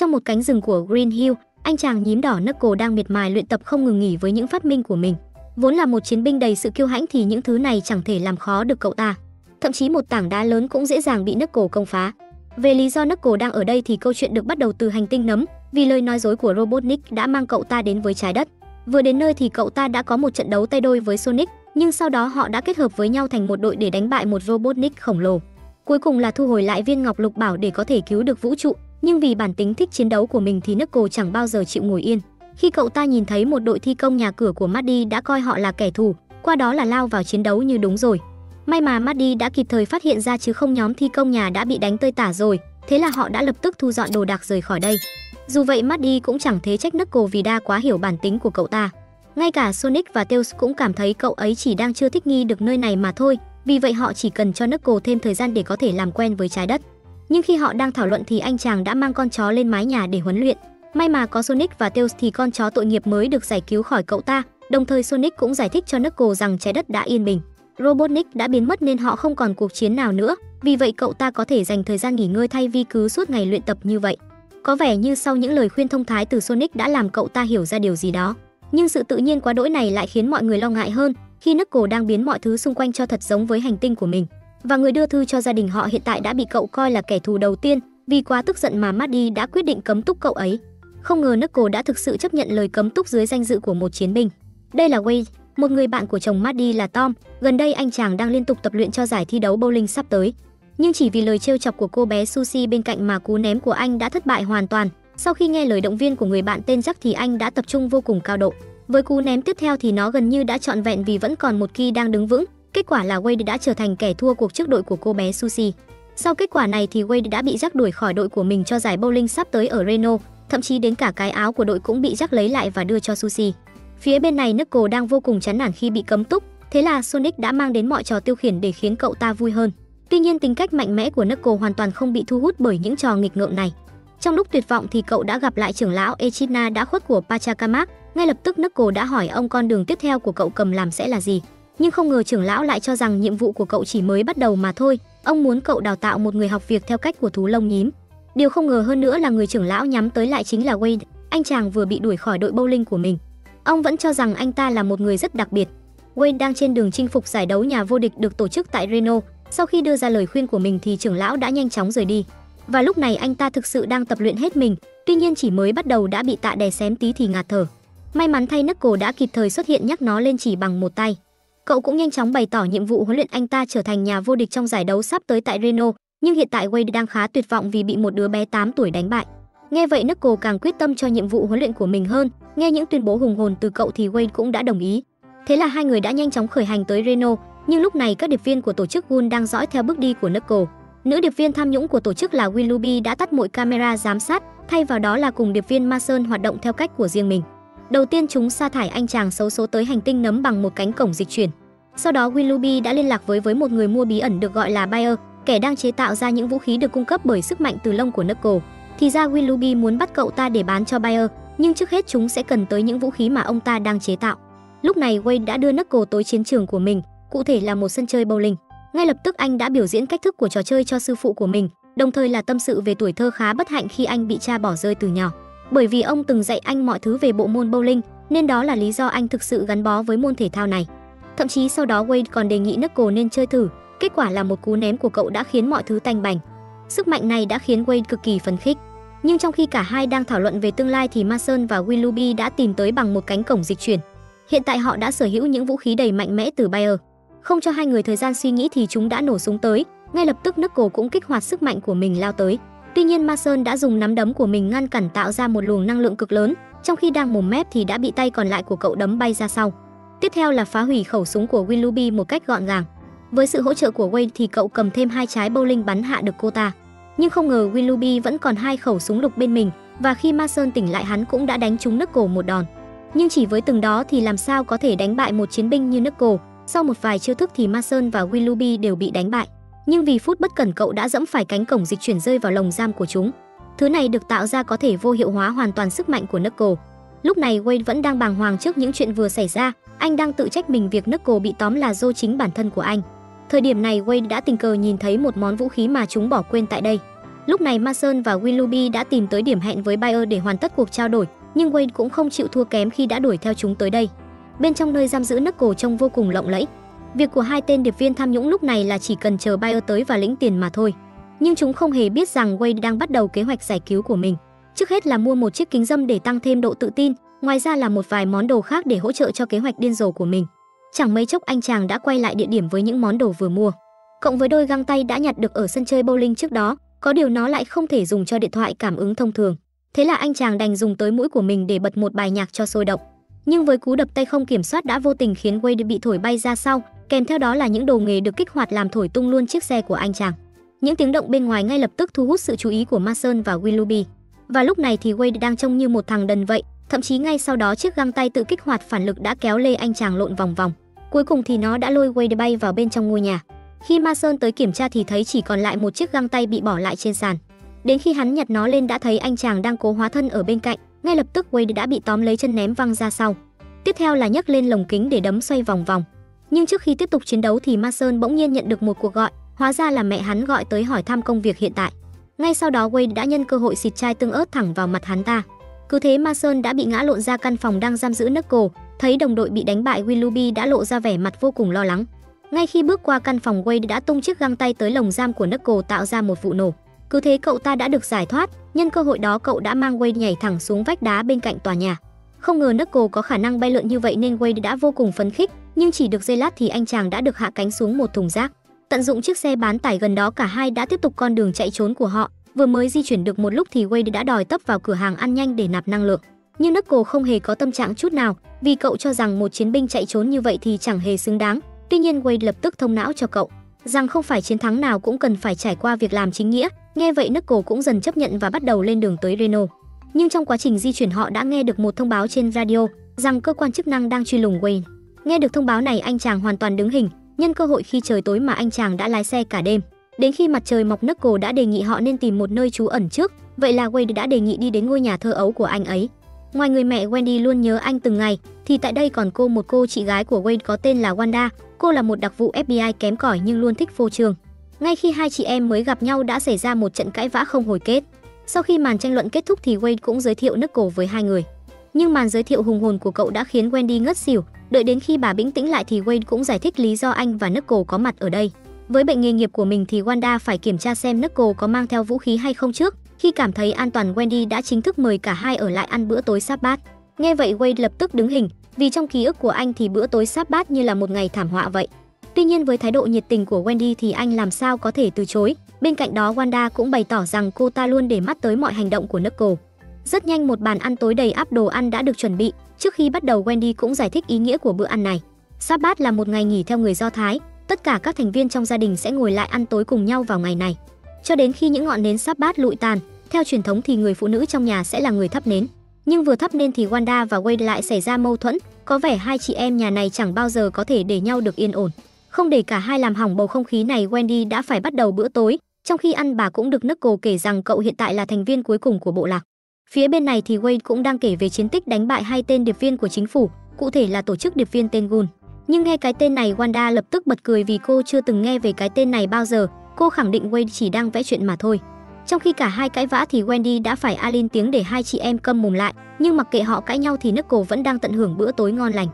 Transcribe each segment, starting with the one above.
Trong một cánh rừng của Green Hill, anh chàng nhím đỏ Knuckle đang miệt mài luyện tập không ngừng nghỉ với những phát minh của mình. Vốn là một chiến binh đầy sự kiêu hãnh thì những thứ này chẳng thể làm khó được cậu ta. Thậm chí một tảng đá lớn cũng dễ dàng bị Knuckle công phá. Về lý do Knuckle đang ở đây thì câu chuyện được bắt đầu từ hành tinh nấm, vì lời nói dối của Robotnik đã mang cậu ta đến với trái đất. Vừa đến nơi thì cậu ta đã có một trận đấu tay đôi với Sonic, nhưng sau đó họ đã kết hợp với nhau thành một đội để đánh bại một Robotnik khổng lồ. Cuối cùng là thu hồi lại viên ngọc lục bảo để có thể cứu được vũ trụ, nhưng vì bản tính thích chiến đấu của mình thì Knuckle chẳng bao giờ chịu ngồi yên. Khi cậu ta nhìn thấy một đội thi công nhà cửa của Maddy đã coi họ là kẻ thù, qua đó là lao vào chiến đấu như đúng rồi. May mà Maddy đã kịp thời phát hiện ra chứ không nhóm thi công nhà đã bị đánh tơi tả rồi, thế là họ đã lập tức thu dọn đồ đạc rời khỏi đây. Dù vậy Maddy cũng chẳng thế trách Knuckle vì đa quá hiểu bản tính của cậu ta. Ngay cả Sonic và Tails cũng cảm thấy cậu ấy chỉ đang chưa thích nghi được nơi này mà thôi, vì vậy họ chỉ cần cho Knuckle thêm thời gian để có thể làm quen với trái đất. Nhưng khi họ đang thảo luận thì anh chàng đã mang con chó lên mái nhà để huấn luyện. May mà có Sonic và Tails thì con chó tội nghiệp mới được giải cứu khỏi cậu ta, đồng thời Sonic cũng giải thích cho Knuckles rằng trái đất đã yên bình. Robotnik đã biến mất nên họ không còn cuộc chiến nào nữa, vì vậy cậu ta có thể dành thời gian nghỉ ngơi thay vì cứ suốt ngày luyện tập như vậy. Có vẻ như sau những lời khuyên thông thái từ Sonic đã làm cậu ta hiểu ra điều gì đó. Nhưng sự tự nhiên quá đỗi này lại khiến mọi người lo ngại hơn khi Knuckles đang biến mọi thứ xung quanh cho thật giống với hành tinh của mình. Và người đưa thư cho gia đình họ hiện tại đã bị cậu coi là kẻ thù đầu tiên, vì quá tức giận mà Maddie đã quyết định cấm túc cậu ấy. Không ngờ Knuckle đã thực sự chấp nhận lời cấm túc dưới danh dự của một chiến binh. Đây là Wade, một người bạn của chồng Maddie là Tom. Gần đây anh chàng đang liên tục tập luyện cho giải thi đấu bowling sắp tới. Nhưng chỉ vì lời trêu chọc của cô bé Susie bên cạnh mà cú ném của anh đã thất bại hoàn toàn. Sau khi nghe lời động viên của người bạn tên Jack thì anh đã tập trung vô cùng cao độ. Với cú ném tiếp theo thì nó gần như đã trọn vẹn vì vẫn còn một kỳ đang đứng vững. Kết quả là Wade đã trở thành kẻ thua cuộc trước đội của cô bé Susie. Sau kết quả này thì Wade đã bị Jack đuổi khỏi đội của mình cho giải bowling sắp tới ở Reno, thậm chí đến cả cái áo của đội cũng bị Jack lấy lại và đưa cho Susie. Phía bên này Knuckle đang vô cùng chán nản khi bị cấm túc, thế là Sonic đã mang đến mọi trò tiêu khiển để khiến cậu ta vui hơn. Tuy nhiên tính cách mạnh mẽ của Knuckle hoàn toàn không bị thu hút bởi những trò nghịch ngợm này. Trong lúc tuyệt vọng thì cậu đã gặp lại trưởng lão Echidna đã khuất của Pachacamac, ngay lập tức Knuckle đã hỏi ông con đường tiếp theo của cậu cầm làm sẽ là gì. Nhưng không ngờ trưởng lão lại cho rằng nhiệm vụ của cậu chỉ mới bắt đầu mà thôi, ông muốn cậu đào tạo một người học việc theo cách của thú lông nhím. Điều không ngờ hơn nữa là người trưởng lão nhắm tới lại chính là Wade, anh chàng vừa bị đuổi khỏi đội bowling của mình. Ông vẫn cho rằng anh ta là một người rất đặc biệt. Wade đang trên đường chinh phục giải đấu nhà vô địch được tổ chức tại Reno. Sau khi đưa ra lời khuyên của mình thì trưởng lão đã nhanh chóng rời đi. Và lúc này anh ta thực sự đang tập luyện hết mình, tuy nhiên chỉ mới bắt đầu đã bị tạ đè xém tí thì ngạt thở. May mắn thay Knuckle đã kịp thời xuất hiện nhắc nó lên chỉ bằng một tay. Cậu cũng nhanh chóng bày tỏ nhiệm vụ huấn luyện anh ta trở thành nhà vô địch trong giải đấu sắp tới tại Reno, nhưng hiện tại Wade đang khá tuyệt vọng vì bị một đứa bé 8 tuổi đánh bại. Nghe vậy Knuckle càng quyết tâm cho nhiệm vụ huấn luyện của mình hơn, nghe những tuyên bố hùng hồn từ cậu thì Wade cũng đã đồng ý. Thế là hai người đã nhanh chóng khởi hành tới Reno, nhưng lúc này các điệp viên của tổ chức Gun đang dõi theo bước đi của Knuckle. Nữ điệp viên tham nhũng của tổ chức là Willoughby đã tắt mọi camera giám sát, thay vào đó là cùng điệp viên Mason hoạt động theo cách của riêng mình. Đầu tiên chúng sa thải anh chàng xấu số tới hành tinh nấm bằng một cánh cổng dịch chuyển. Sau đó Willoughby đã liên lạc với với một người mua bí ẩn được gọi là Bayer, kẻ đang chế tạo ra những vũ khí được cung cấp bởi sức mạnh từ lông của Knuckle. Thì ra Willoughby muốn bắt cậu ta để bán cho Bayer, nhưng trước hết chúng sẽ cần tới những vũ khí mà ông ta đang chế tạo. Lúc này Wade đã đưa Knuckle tới chiến trường của mình, cụ thể là một sân chơi bowling. Ngay lập tức anh đã biểu diễn cách thức của trò chơi cho sư phụ của mình, đồng thời là tâm sự về tuổi thơ khá bất hạnh khi anh bị cha bỏ rơi từ nhỏ. Bởi vì ông từng dạy anh mọi thứ về bộ môn bowling, nên đó là lý do anh thực sự gắn bó với môn thể thao này. Thậm chí sau đó Wade còn đề nghị Knuckle nên chơi thử, kết quả là một cú ném của cậu đã khiến mọi thứ tanh bành. Sức mạnh này đã khiến Wade cực kỳ phấn khích. Nhưng trong khi cả hai đang thảo luận về tương lai thì Mason và Willoughby đã tìm tới bằng một cánh cổng dịch chuyển. Hiện tại họ đã sở hữu những vũ khí đầy mạnh mẽ từ Bayer. Không cho hai người thời gian suy nghĩ thì chúng đã nổ súng tới, ngay lập tức Knuckle cũng kích hoạt sức mạnh của mình lao tới. Tuy nhiên Mason đã dùng nắm đấm của mình ngăn cản tạo ra một luồng năng lượng cực lớn, trong khi đang mồm mép thì đã bị tay còn lại của cậu đấm bay ra sau. Tiếp theo là phá hủy khẩu súng của Willoughby một cách gọn gàng. Với sự hỗ trợ của Wayne thì cậu cầm thêm hai trái bowling bắn hạ được cô ta. Nhưng không ngờ Willoughby vẫn còn hai khẩu súng lục bên mình và khi Mason tỉnh lại hắn cũng đã đánh trúng nước cổ một đòn. Nhưng chỉ với từng đó thì làm sao có thể đánh bại một chiến binh như nước cổ. sau một vài chiêu thức thì Mason và Willoughby đều bị đánh bại. Nhưng vì phút bất cẩn cậu đã dẫm phải cánh cổng dịch chuyển rơi vào lồng giam của chúng. Thứ này được tạo ra có thể vô hiệu hóa hoàn toàn sức mạnh của Knuckle. Lúc này Wade vẫn đang bàng hoàng trước những chuyện vừa xảy ra, anh đang tự trách mình việc Knuckle bị tóm là do chính bản thân của anh. Thời điểm này Wade đã tình cờ nhìn thấy một món vũ khí mà chúng bỏ quên tại đây. Lúc này Mason và Willoughby đã tìm tới điểm hẹn với Bayer để hoàn tất cuộc trao đổi, nhưng Wade cũng không chịu thua kém khi đã đuổi theo chúng tới đây. Bên trong nơi giam giữ Knuckle trông vô cùng lộng lẫy. Việc của hai tên điệp viên tham nhũng lúc này là chỉ cần chờ Bayer tới và lĩnh tiền mà thôi. Nhưng chúng không hề biết rằng Wade đang bắt đầu kế hoạch giải cứu của mình. Trước hết là mua một chiếc kính dâm để tăng thêm độ tự tin, ngoài ra là một vài món đồ khác để hỗ trợ cho kế hoạch điên rồ của mình. Chẳng mấy chốc anh chàng đã quay lại địa điểm với những món đồ vừa mua. Cộng với đôi găng tay đã nhặt được ở sân chơi bowling trước đó, có điều nó lại không thể dùng cho điện thoại cảm ứng thông thường. Thế là anh chàng đành dùng tới mũi của mình để bật một bài nhạc cho sôi động. Nhưng với cú đập tay không kiểm soát đã vô tình khiến Wade bị thổi bay ra sau, kèm theo đó là những đồ nghề được kích hoạt làm thổi tung luôn chiếc xe của anh chàng. Những tiếng động bên ngoài ngay lập tức thu hút sự chú ý của Mason và Willoughby. Và lúc này thì Wade đang trông như một thằng đần vậy, thậm chí ngay sau đó chiếc găng tay tự kích hoạt phản lực đã kéo lê anh chàng lộn vòng vòng. Cuối cùng thì nó đã lôi Wade bay vào bên trong ngôi nhà. Khi Mason tới kiểm tra thì thấy chỉ còn lại một chiếc găng tay bị bỏ lại trên sàn. Đến khi hắn nhặt nó lên đã thấy anh chàng đang cố hóa thân ở bên cạnh, ngay lập tức Wade đã bị tóm lấy chân ném văng ra sau. Tiếp theo là nhấc lên lồng kính để đấm xoay vòng vòng. Nhưng trước khi tiếp tục chiến đấu thì Mason bỗng nhiên nhận được một cuộc gọi, hóa ra là mẹ hắn gọi tới hỏi thăm công việc hiện tại. Ngay sau đó Wade đã nhân cơ hội xịt chai tương ớt thẳng vào mặt hắn ta. Cứ thế Mason đã bị ngã lộn ra căn phòng đang giam giữ Knuckle, thấy đồng đội bị đánh bại Willoughby đã lộ ra vẻ mặt vô cùng lo lắng. Ngay khi bước qua căn phòng Wade đã tung chiếc găng tay tới lồng giam của Knuckle tạo ra một vụ nổ. Cứ thế cậu ta đã được giải thoát, nhân cơ hội đó cậu đã mang Wade nhảy thẳng xuống vách đá bên cạnh tòa nhà. Không ngờ Knuckle có khả năng bay lượn như vậy nên Wade đã vô cùng phấn khích, nhưng chỉ được giây lát thì anh chàng đã được hạ cánh xuống một thùng rác. Tận dụng chiếc xe bán tải gần đó cả hai đã tiếp tục con đường chạy trốn của họ. Vừa mới di chuyển được một lúc thì Wade đã đòi tấp vào cửa hàng ăn nhanh để nạp năng lượng. Nhưng Knuckle không hề có tâm trạng chút nào, vì cậu cho rằng một chiến binh chạy trốn như vậy thì chẳng hề xứng đáng. Tuy nhiên Wade lập tức thông não cho cậu, rằng không phải chiến thắng nào cũng cần phải trải qua việc làm chính nghĩa. Nghe vậy Knuckle cũng dần chấp nhận và bắt đầu lên đường tới Reno. Nhưng trong quá trình di chuyển họ đã nghe được một thông báo trên radio rằng cơ quan chức năng đang truy lùng Wayne. Nghe được thông báo này anh chàng hoàn toàn đứng hình, nhân cơ hội khi trời tối mà anh chàng đã lái xe cả đêm. Đến khi mặt trời mọc Knuckle đã đề nghị họ nên tìm một nơi trú ẩn trước, vậy là Wade đã đề nghị đi đến ngôi nhà thơ ấu của anh ấy. Ngoài người mẹ Wendy luôn nhớ anh từng ngày, thì tại đây còn cô một cô chị gái của Wade có tên là Wanda. Cô là một đặc vụ FBI kém cỏi nhưng luôn thích phô trương. Ngay khi hai chị em mới gặp nhau đã xảy ra một trận cãi vã không hồi kết. Sau khi màn tranh luận kết thúc thì Wade cũng giới thiệu Knuckle với hai người. Nhưng màn giới thiệu hùng hồn của cậu đã khiến Wendy ngất xỉu. Đợi đến khi bà bình tĩnh lại thì Wade cũng giải thích lý do anh và Knuckle có mặt ở đây. Với bệnh nghề nghiệp của mình thì Wanda phải kiểm tra xem Knuckle có mang theo vũ khí hay không trước. Khi cảm thấy an toàn, Wendy đã chính thức mời cả hai ở lại ăn bữa tối Sabbath. Nghe vậy Wade lập tức đứng hình, vì trong ký ức của anh thì bữa tối Sabbath như là một ngày thảm họa vậy. Tuy nhiên với thái độ nhiệt tình của Wendy thì anh làm sao có thể từ chối. Bên cạnh đó Wanda cũng bày tỏ rằng cô ta luôn để mắt tới mọi hành động của Knuckle. Rất nhanh một bàn ăn tối đầy áp đồ ăn đã được chuẩn bị. Trước khi bắt đầu Wendy cũng giải thích ý nghĩa của bữa ăn này. Sabbath là một ngày nghỉ theo người Do Thái, tất cả các thành viên trong gia đình sẽ ngồi lại ăn tối cùng nhau vào ngày này. Cho đến khi những ngọn nến Sabbath lụi tàn, theo truyền thống thì người phụ nữ trong nhà sẽ là người thắp nến. Nhưng vừa thắp nên thì Wanda và Wade lại xảy ra mâu thuẫn, có vẻ hai chị em nhà này chẳng bao giờ có thể để nhau được yên ổn. Không để cả hai làm hỏng bầu không khí này, Wendy đã phải bắt đầu bữa tối, trong khi ăn bà cũng được Knuckle kể rằng cậu hiện tại là thành viên cuối cùng của bộ lạc. Phía bên này thì Wade cũng đang kể về chiến tích đánh bại hai tên điệp viên của chính phủ, cụ thể là tổ chức điệp viên tên Gun. Nhưng nghe cái tên này Wanda lập tức bật cười vì cô chưa từng nghe về cái tên này bao giờ, cô khẳng định Wade chỉ đang vẽ chuyện mà thôi. Trong khi cả hai cãi vã thì Wendy đã phải Alin lên tiếng để hai chị em câm mồm lại, nhưng mặc kệ họ cãi nhau thì Knuckle vẫn đang tận hưởng bữa tối ngon lành.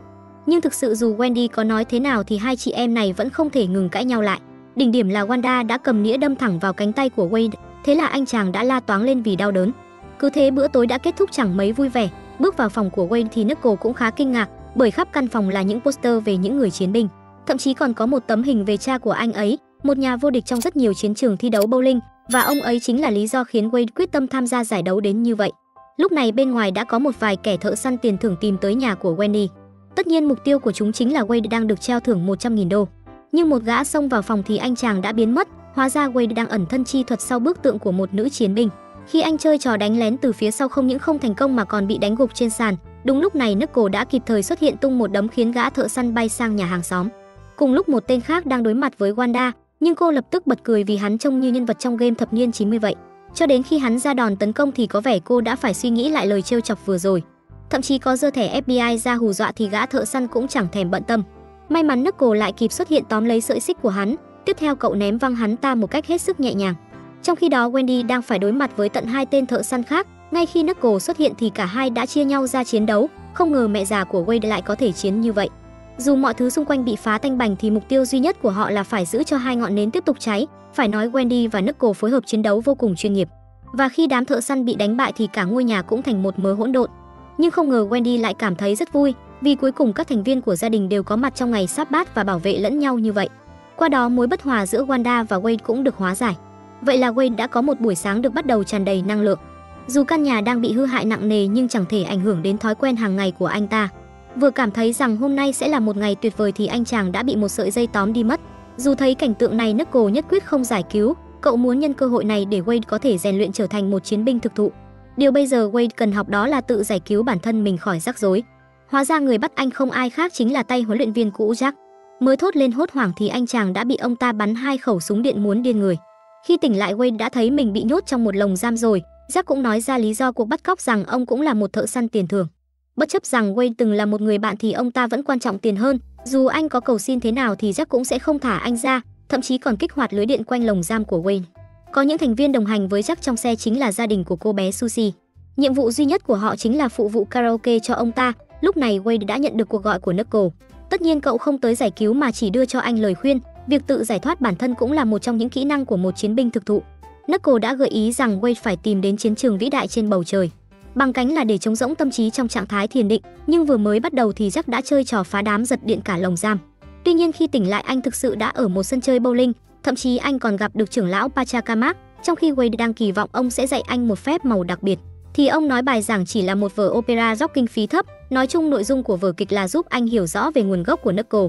Nhưng thực sự dù Wendy có nói thế nào thì hai chị em này vẫn không thể ngừng cãi nhau lại. Đỉnh điểm là Wanda đã cầm nĩa đâm thẳng vào cánh tay của Wade, thế là anh chàng đã la toáng lên vì đau đớn. Cứ thế bữa tối đã kết thúc chẳng mấy vui vẻ, bước vào phòng của Wayne thì Knuckle cũng khá kinh ngạc, bởi khắp căn phòng là những poster về những người chiến binh. Thậm chí còn có một tấm hình về cha của anh ấy, một nhà vô địch trong rất nhiều chiến trường thi đấu bowling, và ông ấy chính là lý do khiến Wayne quyết tâm tham gia giải đấu đến như vậy. Lúc này bên ngoài đã có một vài kẻ thợ săn tiền thưởng tìm tới nhà của Wendy. Tất nhiên mục tiêu của chúng chính là Wade đang được treo thưởng 100.000 đô. Nhưng một gã xông vào phòng thì anh chàng đã biến mất, hóa ra Wade đang ẩn thân chi thuật sau bức tượng của một nữ chiến binh. Khi anh chơi trò đánh lén từ phía sau không những không thành công mà còn bị đánh gục trên sàn, đúng lúc này Knuckle đã kịp thời xuất hiện tung một đấm khiến gã thợ săn bay sang nhà hàng xóm. Cùng lúc một tên khác đang đối mặt với Wanda, nhưng cô lập tức bật cười vì hắn trông như nhân vật trong game thập niên 90 vậy. Cho đến khi hắn ra đòn tấn công thì có vẻ cô đã phải suy nghĩ lại lời trêu chọc vừa rồi. Thậm chí có dơ thẻ FBI ra hù dọa thì gã thợ săn cũng chẳng thèm bận tâm. May mắn Knuckle lại kịp xuất hiện tóm lấy sợi xích của hắn, tiếp theo cậu ném văng hắn ta một cách hết sức nhẹ nhàng. Trong khi đó Wendy đang phải đối mặt với tận hai tên thợ săn khác, ngay khi Knuckles xuất hiện thì cả hai đã chia nhau ra chiến đấu, không ngờ mẹ già của Wade lại có thể chiến như vậy. Dù mọi thứ xung quanh bị phá tanh bành thì mục tiêu duy nhất của họ là phải giữ cho hai ngọn nến tiếp tục cháy, phải nói Wendy và Knuckles phối hợp chiến đấu vô cùng chuyên nghiệp. Và khi đám thợ săn bị đánh bại thì cả ngôi nhà cũng thành một mớ hỗn độn. Nhưng không ngờ Wendy lại cảm thấy rất vui, vì cuối cùng các thành viên của gia đình đều có mặt trong ngày sáp bát và bảo vệ lẫn nhau như vậy. Qua đó mối bất hòa giữa Wanda và Wade cũng được hóa giải. Vậy là Wade đã có một buổi sáng được bắt đầu tràn đầy năng lượng. Dù căn nhà đang bị hư hại nặng nề nhưng chẳng thể ảnh hưởng đến thói quen hàng ngày của anh ta. Vừa cảm thấy rằng hôm nay sẽ là một ngày tuyệt vời thì anh chàng đã bị một sợi dây tóm đi mất. Dù thấy cảnh tượng này Knuckles nhất quyết không giải cứu, cậu muốn nhân cơ hội này để Wade có thể rèn luyện trở thành một chiến binh thực thụ. Điều bây giờ Wade cần học đó là tự giải cứu bản thân mình khỏi rắc rối. Hóa ra người bắt anh không ai khác chính là tay huấn luyện viên cũ Jack. Mới thốt lên hốt hoảng thì anh chàng đã bị ông ta bắn hai khẩu súng điện muốn điên người. Khi tỉnh lại Wade đã thấy mình bị nhốt trong một lồng giam rồi, Jack cũng nói ra lý do cuộc bắt cóc rằng ông cũng là một thợ săn tiền thưởng. Bất chấp rằng Wade từng là một người bạn thì ông ta vẫn quan trọng tiền hơn, dù anh có cầu xin thế nào thì Jack cũng sẽ không thả anh ra, thậm chí còn kích hoạt lưới điện quanh lồng giam của Wayne. Có những thành viên đồng hành với Jack trong xe chính là gia đình của cô bé Susie. Nhiệm vụ duy nhất của họ chính là phụ vụ karaoke cho ông ta. Lúc này Wade đã nhận được cuộc gọi của Knuckle. Tất nhiên cậu không tới giải cứu mà chỉ đưa cho anh lời khuyên, việc tự giải thoát bản thân cũng là một trong những kỹ năng của một chiến binh thực thụ. Knuckle đã gợi ý rằng Wade phải tìm đến chiến trường vĩ đại trên bầu trời. Bằng cánh là để chống rỗng tâm trí trong trạng thái thiền định, nhưng vừa mới bắt đầu thì Jack đã chơi trò phá đám giật điện cả lồng giam. Tuy nhiên khi tỉnh lại anh thực sự đã ở một sân chơi bowling, thậm chí anh còn gặp được trưởng lão Pachacamac, trong khi Wade đang kỳ vọng ông sẽ dạy anh một phép màu đặc biệt. Thì ông nói bài giảng chỉ là một vở opera rock kinh phí thấp, nói chung nội dung của vở kịch là giúp anh hiểu rõ về nguồn gốc của Knuckle.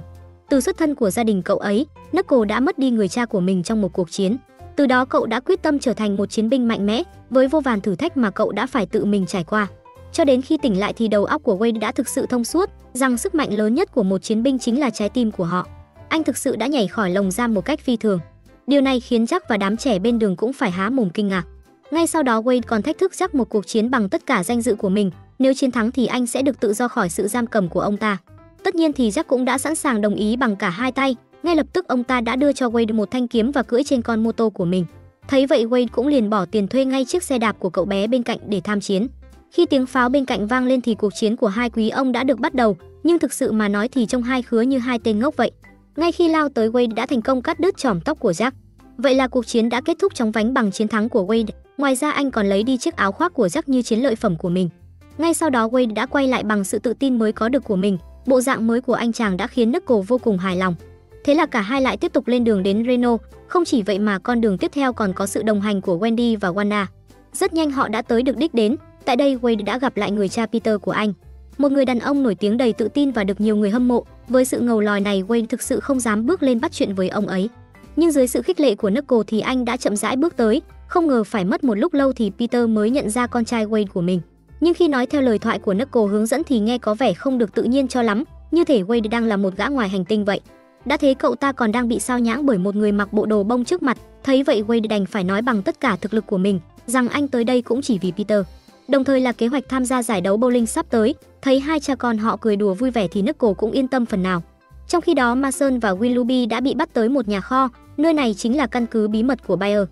Từ xuất thân của gia đình cậu ấy, Knuckle đã mất đi người cha của mình trong một cuộc chiến. Từ đó cậu đã quyết tâm trở thành một chiến binh mạnh mẽ, với vô vàn thử thách mà cậu đã phải tự mình trải qua. Cho đến khi tỉnh lại thì đầu óc của Wade đã thực sự thông suốt, rằng sức mạnh lớn nhất của một chiến binh chính là trái tim của họ. Anh thực sự đã nhảy khỏi lồng giam một cách phi thường. Điều này khiến Jack và đám trẻ bên đường cũng phải há mồm kinh ngạc. Ngay sau đó Wade còn thách thức Jack một cuộc chiến bằng tất cả danh dự của mình, nếu chiến thắng thì anh sẽ được tự do khỏi sự giam cầm của ông ta. Tất nhiên thì Jack cũng đã sẵn sàng đồng ý bằng cả hai tay, ngay lập tức ông ta đã đưa cho Wade một thanh kiếm và cưỡi trên con mô tô của mình. Thấy vậy Wade cũng liền bỏ tiền thuê ngay chiếc xe đạp của cậu bé bên cạnh để tham chiến. Khi tiếng pháo bên cạnh vang lên thì cuộc chiến của hai quý ông đã được bắt đầu, nhưng thực sự mà nói thì trông hai khứa như hai tên ngốc vậy. Ngay khi lao tới Wade đã thành công cắt đứt chỏm tóc của Jack. Vậy là cuộc chiến đã kết thúc chóng vánh bằng chiến thắng của Wade. Ngoài ra anh còn lấy đi chiếc áo khoác của Jack như chiến lợi phẩm của mình. Ngay sau đó Wade đã quay lại bằng sự tự tin mới có được của mình. Bộ dạng mới của anh chàng đã khiến Knuckles vô cùng hài lòng. Thế là cả hai lại tiếp tục lên đường đến Reno, không chỉ vậy mà con đường tiếp theo còn có sự đồng hành của Wendy và Wanda. Rất nhanh họ đã tới được đích đến, tại đây Wade đã gặp lại người cha Peter của anh. Một người đàn ông nổi tiếng đầy tự tin và được nhiều người hâm mộ, với sự ngầu lòi này Wade thực sự không dám bước lên bắt chuyện với ông ấy. Nhưng dưới sự khích lệ của Knuckles thì anh đã chậm rãi bước tới, không ngờ phải mất một lúc lâu thì Peter mới nhận ra con trai Wade của mình. Nhưng khi nói theo lời thoại của Knuckles hướng dẫn thì nghe có vẻ không được tự nhiên cho lắm, như thể Wade đang là một gã ngoài hành tinh vậy. Đã thế cậu ta còn đang bị sao nhãng bởi một người mặc bộ đồ bông trước mặt, thấy vậy Wade đành phải nói bằng tất cả thực lực của mình, rằng anh tới đây cũng chỉ vì Peter. Đồng thời là kế hoạch tham gia giải đấu bowling sắp tới, thấy hai cha con họ cười đùa vui vẻ thì Knuckles cũng yên tâm phần nào. Trong khi đó Mason và Willoughby đã bị bắt tới một nhà kho, nơi này chính là căn cứ bí mật của Bayer.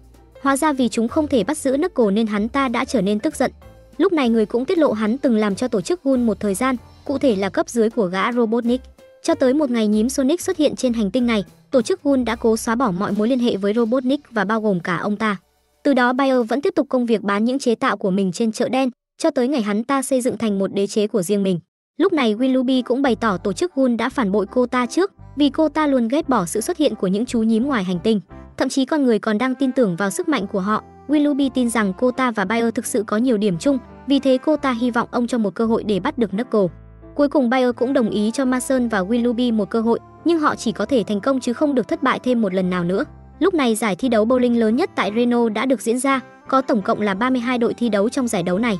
Hóa ra vì chúng không thể bắt giữ Knuckles nên hắn ta đã trở nên tức giận. Lúc này người cũng tiết lộ hắn từng làm cho tổ chức Gun một thời gian, cụ thể là cấp dưới của gã Robotnik. Cho tới một ngày nhím Sonic xuất hiện trên hành tinh này, tổ chức Gun đã cố xóa bỏ mọi mối liên hệ với Robotnik và bao gồm cả ông ta. Từ đó Bayer vẫn tiếp tục công việc bán những chế tạo của mình trên chợ đen, cho tới ngày hắn ta xây dựng thành một đế chế của riêng mình. Lúc này Willoughby cũng bày tỏ tổ chức Gun đã phản bội cô ta trước, vì cô ta luôn ghét bỏ sự xuất hiện của những chú nhím ngoài hành tinh. Thậm chí con người còn đang tin tưởng vào sức mạnh của họ. Willoughby tin rằng cô ta và Bayer thực sự có nhiều điểm chung, vì thế cô ta hy vọng ông cho một cơ hội để bắt được Knuckle. Cuối cùng Bayer cũng đồng ý cho Mason và Willoughby một cơ hội, nhưng họ chỉ có thể thành công chứ không được thất bại thêm một lần nào nữa. Lúc này giải thi đấu bowling lớn nhất tại Reno đã được diễn ra, có tổng cộng là 32 đội thi đấu trong giải đấu này.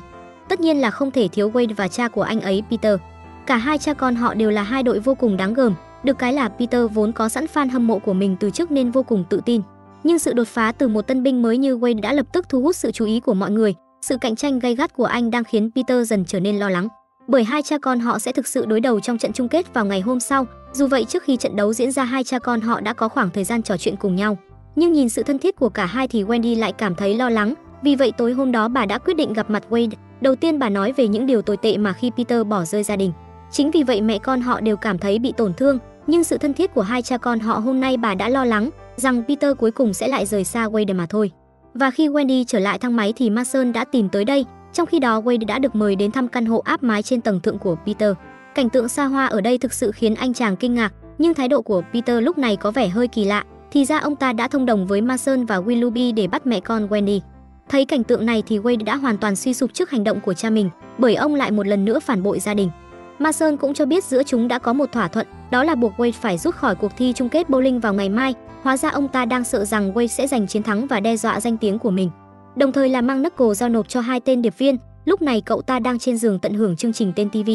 Tất nhiên là không thể thiếu Wade và cha của anh ấy Peter. Cả hai cha con họ đều là hai đội vô cùng đáng gờm, được cái là Peter vốn có sẵn fan hâm mộ của mình từ trước nên vô cùng tự tin. Nhưng sự đột phá từ một tân binh mới như Wade đã lập tức thu hút sự chú ý của mọi người. Sự cạnh tranh gay gắt của anh đang khiến Peter dần trở nên lo lắng bởi hai cha con họ sẽ thực sự đối đầu trong trận chung kết vào ngày hôm sau. Dù vậy trước khi trận đấu diễn ra hai cha con họ đã có khoảng thời gian trò chuyện cùng nhau. Nhưng nhìn sự thân thiết của cả hai thì Wendy lại cảm thấy lo lắng, vì vậy tối hôm đó bà đã quyết định gặp mặt Wade. Đầu tiên bà nói về những điều tồi tệ mà khi Peter bỏ rơi gia đình. Chính vì vậy mẹ con họ đều cảm thấy bị tổn thương, nhưng sự thân thiết của hai cha con họ hôm nay bà đã lo lắng rằng Peter cuối cùng sẽ lại rời xa Wade mà thôi. Và khi Wendy trở lại thang máy thì Mason đã tìm tới đây, trong khi đó Wade đã được mời đến thăm căn hộ áp mái trên tầng thượng của Peter. Cảnh tượng xa hoa ở đây thực sự khiến anh chàng kinh ngạc, nhưng thái độ của Peter lúc này có vẻ hơi kỳ lạ. Thì ra ông ta đã thông đồng với Mason và Willoughby để bắt mẹ con Wendy. Thấy cảnh tượng này thì Wade đã hoàn toàn suy sụp trước hành động của cha mình, bởi ông lại một lần nữa phản bội gia đình. Ma Sơn cũng cho biết giữa chúng đã có một thỏa thuận, đó là buộc Wade phải rút khỏi cuộc thi chung kết bowling vào ngày mai. Hóa ra ông ta đang sợ rằng Wade sẽ giành chiến thắng và đe dọa danh tiếng của mình. Đồng thời là mang Knuckle giao nộp cho hai tên điệp viên. Lúc này cậu ta đang trên giường tận hưởng chương trình tên TV.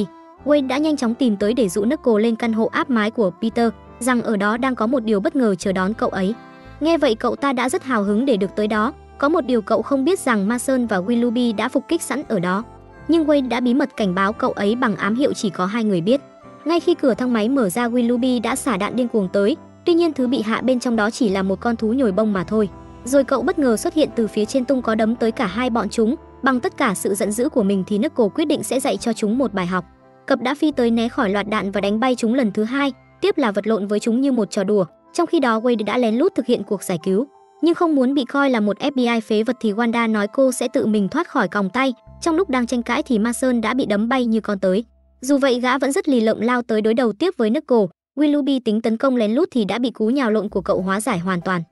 Wade đã nhanh chóng tìm tới để dụ Knuckle lên căn hộ áp mái của Peter, rằng ở đó đang có một điều bất ngờ chờ đón cậu ấy. Nghe vậy cậu ta đã rất hào hứng để được tới đó. Có một điều cậu không biết rằng Ma Sơn và Willoughby đã phục kích sẵn ở đó nhưng Wayne đã bí mật cảnh báo cậu ấy bằng ám hiệu chỉ có hai người biết. Ngay khi cửa thang máy mở ra, Willoughby đã xả đạn điên cuồng tới, tuy nhiên thứ bị hạ bên trong đó chỉ là một con thú nhồi bông mà thôi. Rồi cậu bất ngờ xuất hiện từ phía trên tung có đấm tới cả hai bọn chúng, bằng tất cả sự giận dữ của mình thì Knuckle quyết định sẽ dạy cho chúng một bài học. Cập đã phi tới né khỏi loạt đạn và đánh bay chúng lần thứ hai, tiếp là vật lộn với chúng như một trò đùa. Trong khi đó Wade đã lén lút thực hiện cuộc giải cứu, nhưng không muốn bị coi là một FBI phế vật thì Wanda nói cô sẽ tự mình thoát khỏi còng tay, trong lúc đang tranh cãi thì Mason đã bị đấm bay như con tới. Dù vậy gã vẫn rất lì lợm lao tới đối đầu tiếp với Knuckle. Willoughby tính tấn công lén lút thì đã bị cú nhào lộn của cậu hóa giải hoàn toàn.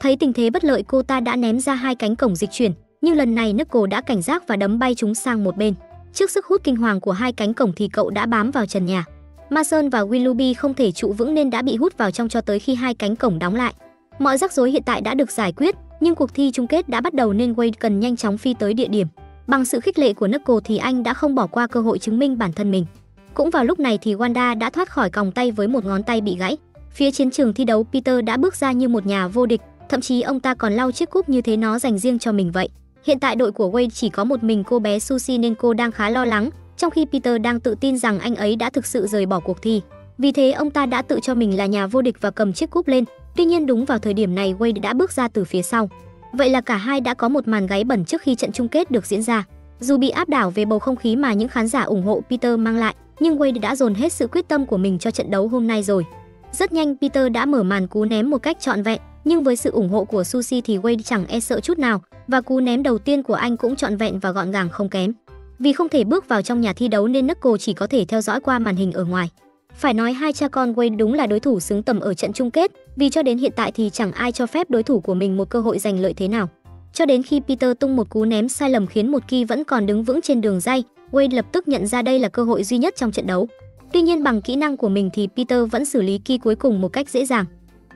Thấy tình thế bất lợi cô ta đã ném ra hai cánh cổng dịch chuyển, nhưng lần này Knuckle đã cảnh giác và đấm bay chúng sang một bên. Trước sức hút kinh hoàng của hai cánh cổng thì cậu đã bám vào trần nhà. Mason và Willoughby không thể trụ vững nên đã bị hút vào trong cho tới khi hai cánh cổng đóng lại. Mọi rắc rối hiện tại đã được giải quyết, nhưng cuộc thi chung kết đã bắt đầu nên Wade cần nhanh chóng phi tới địa điểm. Bằng sự khích lệ của Knuckle thì anh đã không bỏ qua cơ hội chứng minh bản thân mình. Cũng vào lúc này thì Wanda đã thoát khỏi còng tay với một ngón tay bị gãy. Phía chiến trường thi đấu Peter đã bước ra như một nhà vô địch, thậm chí ông ta còn lau chiếc cúp như thế nó dành riêng cho mình vậy. Hiện tại đội của Wade chỉ có một mình cô bé Susie nên cô đang khá lo lắng, trong khi Peter đang tự tin rằng anh ấy đã thực sự rời bỏ cuộc thi. Vì thế ông ta đã tự cho mình là nhà vô địch và cầm chiếc cúp lên. Tuy nhiên đúng vào thời điểm này Wade đã bước ra từ phía sau. Vậy là cả hai đã có một màn gáy bẩn trước khi trận chung kết được diễn ra. Dù bị áp đảo về bầu không khí mà những khán giả ủng hộ Peter mang lại, nhưng Wade đã dồn hết sự quyết tâm của mình cho trận đấu hôm nay rồi. Rất nhanh Peter đã mở màn cú ném một cách trọn vẹn, nhưng với sự ủng hộ của Susie thì Wade chẳng e sợ chút nào và cú ném đầu tiên của anh cũng trọn vẹn và gọn gàng không kém. Vì không thể bước vào trong nhà thi đấu nên Knuckle chỉ có thể theo dõi qua màn hình ở ngoài. Phải nói hai cha con Wayne đúng là đối thủ xứng tầm ở trận chung kết, vì cho đến hiện tại thì chẳng ai cho phép đối thủ của mình một cơ hội giành lợi thế nào. Cho đến khi Peter tung một cú ném sai lầm khiến một kỳ vẫn còn đứng vững trên đường dây, Wayne lập tức nhận ra đây là cơ hội duy nhất trong trận đấu. Tuy nhiên bằng kỹ năng của mình thì Peter vẫn xử lý kỳ cuối cùng một cách dễ dàng.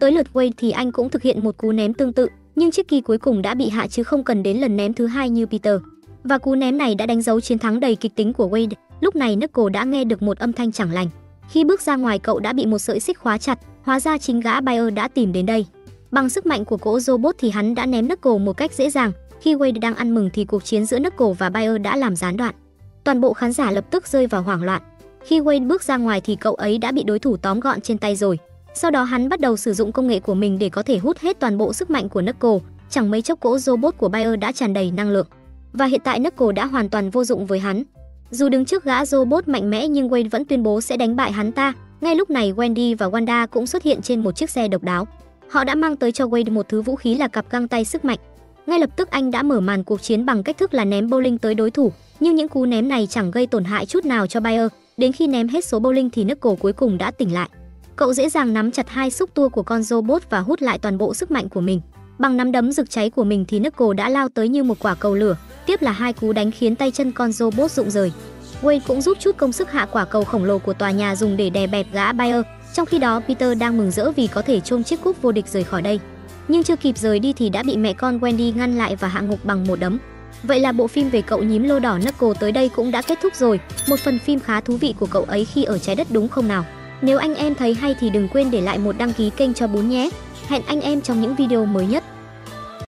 Tới lượt Wayne thì anh cũng thực hiện một cú ném tương tự, nhưng chiếc kỳ cuối cùng đã bị hạ chứ không cần đến lần ném thứ hai như Peter. Và cú ném này đã đánh dấu chiến thắng đầy kịch tính của Wade. Lúc này Knuckle đã nghe được một âm thanh chẳng lành. Khi bước ra ngoài cậu đã bị một sợi xích khóa chặt, hóa ra chính gã Bayer đã tìm đến đây. Bằng sức mạnh của cỗ robot thì hắn đã ném Knuckle một cách dễ dàng. Khi Wade đang ăn mừng thì cuộc chiến giữa Knuckle và Bayer đã làm gián đoạn. Toàn bộ khán giả lập tức rơi vào hoảng loạn. Khi Wade bước ra ngoài thì cậu ấy đã bị đối thủ tóm gọn trên tay rồi. Sau đó hắn bắt đầu sử dụng công nghệ của mình để có thể hút hết toàn bộ sức mạnh của Knuckle. Chẳng mấy chốc cỗ robot của Bayer đã tràn đầy năng lượng. Và hiện tại Knuckle đã hoàn toàn vô dụng với hắn. Dù đứng trước gã robot mạnh mẽ nhưng Wayne vẫn tuyên bố sẽ đánh bại hắn ta. Ngay lúc này Wendy và Wanda cũng xuất hiện trên một chiếc xe độc đáo. Họ đã mang tới cho Wade một thứ vũ khí là cặp găng tay sức mạnh. Ngay lập tức anh đã mở màn cuộc chiến bằng cách thức là ném bowling tới đối thủ, nhưng những cú ném này chẳng gây tổn hại chút nào cho Bayer. Đến khi ném hết số bowling thì nước cổ cuối cùng đã tỉnh lại. Cậu dễ dàng nắm chặt hai xúc tua của con robot và hút lại toàn bộ sức mạnh của mình. Bằng nắm đấm rực cháy của mình thì Knuckle đã lao tới như một quả cầu lửa, tiếp là hai cú đánh khiến tay chân con robot rụng rời. Wade cũng giúp chút công sức hạ quả cầu khổng lồ của tòa nhà dùng để đè bẹp gã Bayer, trong khi đó Peter đang mừng rỡ vì có thể chôm chiếc cúp vô địch rời khỏi đây. Nhưng chưa kịp rời đi thì đã bị mẹ con Wendy ngăn lại và hạ ngục bằng một đấm. Vậy là bộ phim về cậu nhím lô đỏ Knuckle tới đây cũng đã kết thúc rồi. Một phần phim khá thú vị của cậu ấy khi ở trái đất đúng không nào? Nếu anh em thấy hay thì đừng quên để lại một đăng ký kênh cho bún nhé. Hẹn anh em trong những video mới nhất.